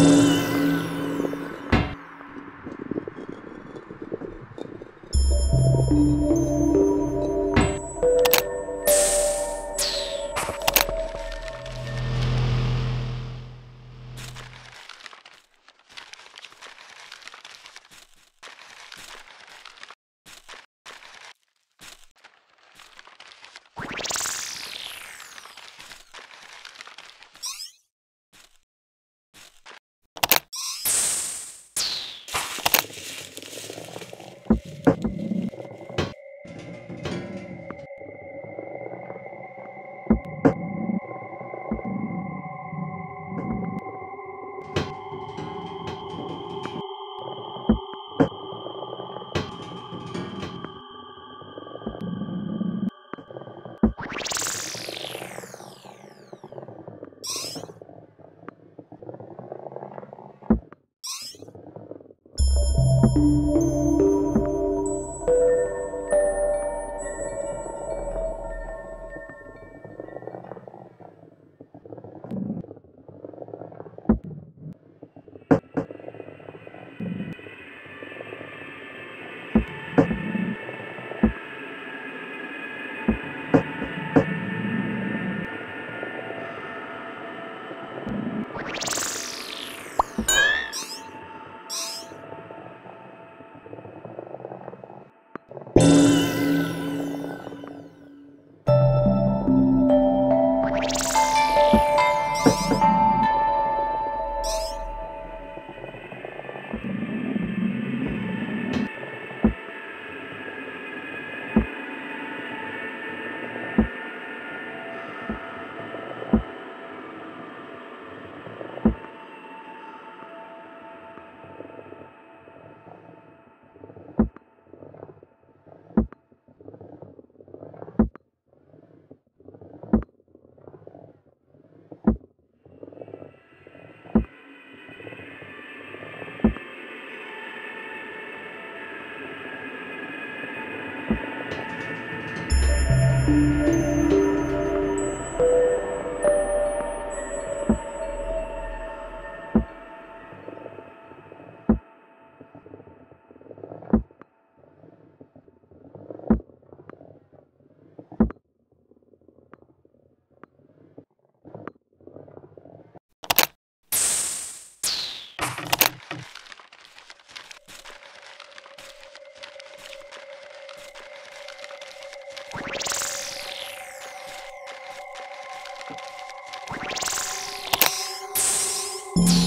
you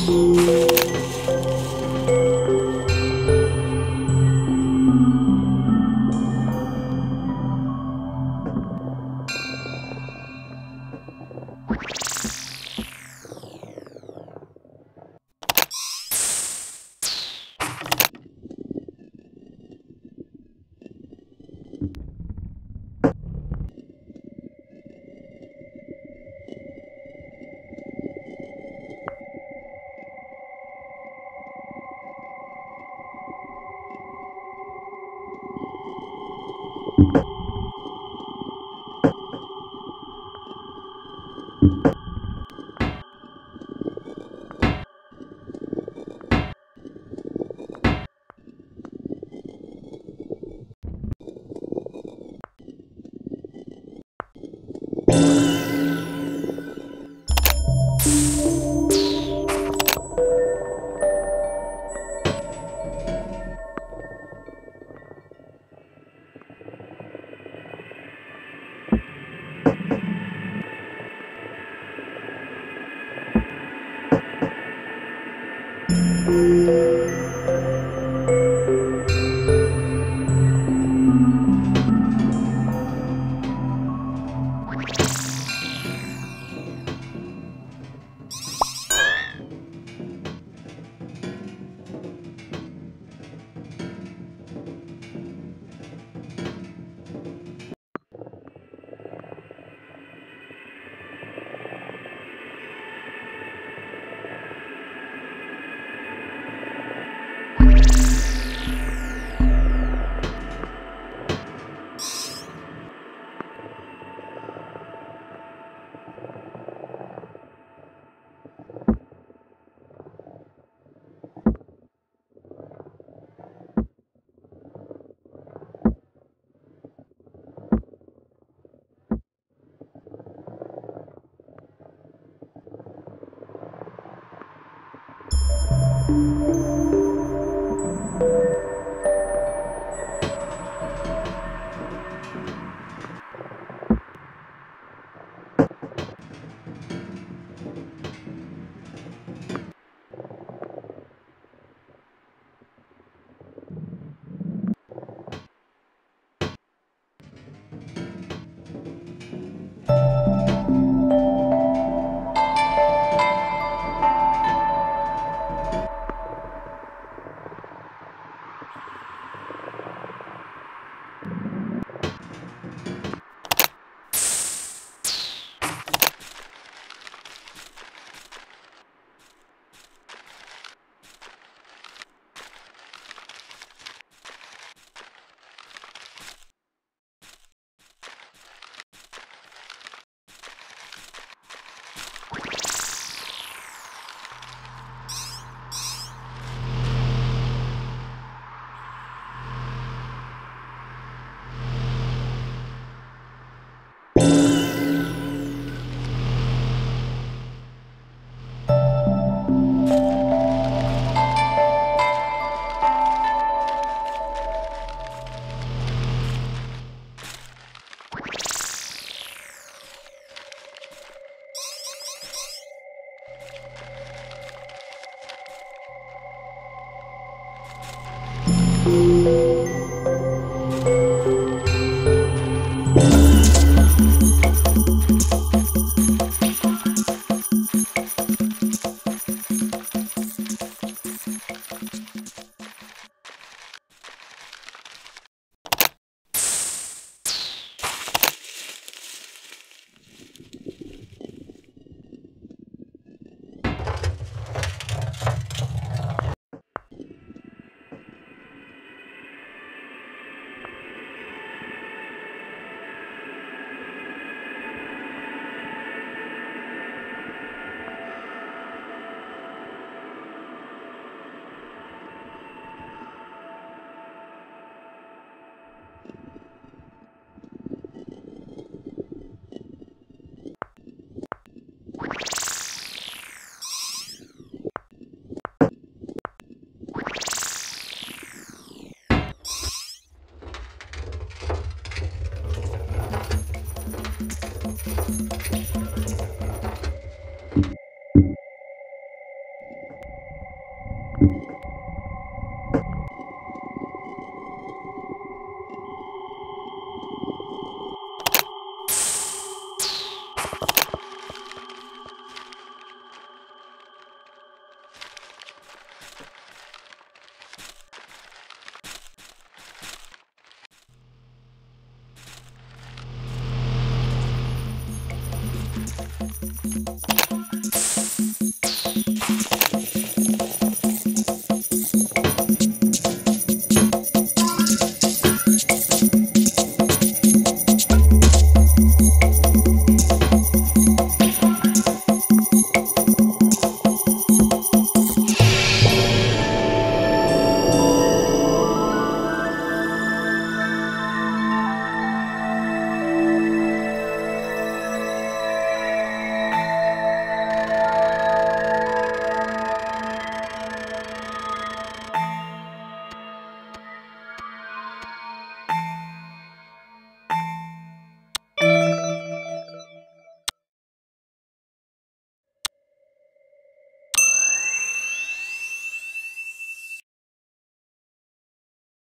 Música Música